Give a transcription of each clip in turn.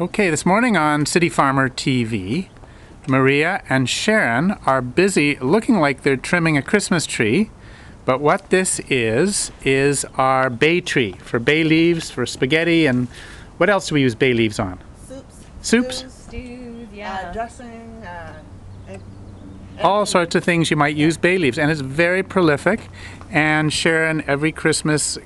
Okay, this morning on City Farmer TV, Maria and Sharon are busy looking like they're trimming a Christmas tree. But what this is, is our bay tree for bay leaves, for spaghetti, and what else do we use bay leaves on? soups, Soups? stews, Stews, uh, yeah. dressing, uh, All sorts of things you might use bay leaves, and it's very prolific. And Sharon, every Christmas,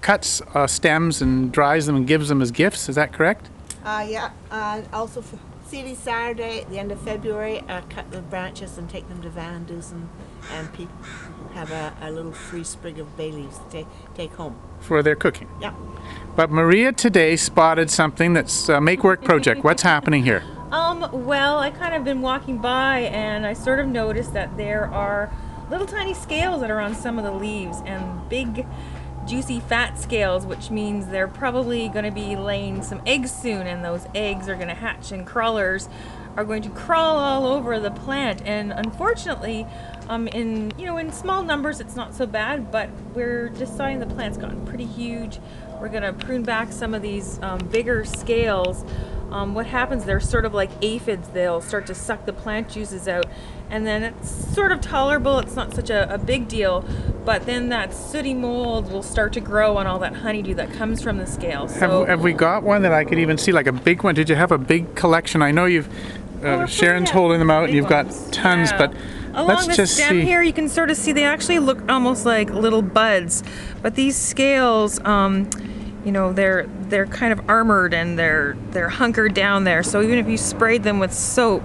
cuts uh, stems and dries them and gives them as gifts. Is that correct? Uh, yeah, uh, also for Seedy Saturday at the end of February, I cut the branches and take them to VanDusen, and people have a, a little free sprig of bay leaves to take, take home. For their cooking. Yeah. But Maria today spotted something that's a make work project. What's happening here? Um, well, I kind of been walking by and I sort of noticed that there are little tiny scales that are on some of the leaves and big juicy fat scales, which means they're probably going to be laying some eggs soon and those eggs are going to hatch and crawlers are going to crawl all over the plant. And unfortunately um, in you know in small numbers it's not so bad but we're deciding the plant's gotten pretty huge. We're going to prune back some of these um, bigger scales um, what happens they're sort of like aphids they'll start to suck the plant juices out and then it's sort of tolerable it's not such a, a big deal but then that sooty mold will start to grow on all that honeydew that comes from the scales Have, so have we got one that I could even see, like a big one? Did you have a big collection? I know you've, uh, we're Sharon's holding them out and you've got tons, Yeah. but Along let's the just stem see. here, you can sort of see they actually look almost like little buds, but these scales, um, you know, they're they're kind of armored and they're they're hunkered down there. So even if you sprayed them with soap,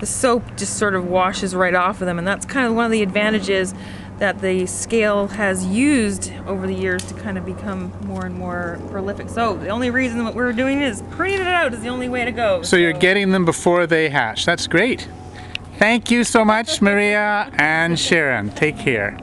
the soap just sort of washes right off of them, and that's kind of one of the advantages that the scale has used over the years to kind of become more and more prolific. So the only reason that we're doing is printing it out is the only way to go. So you're getting them before they hatch. That's great. Thank you so much, Maria and Sharon. Take care.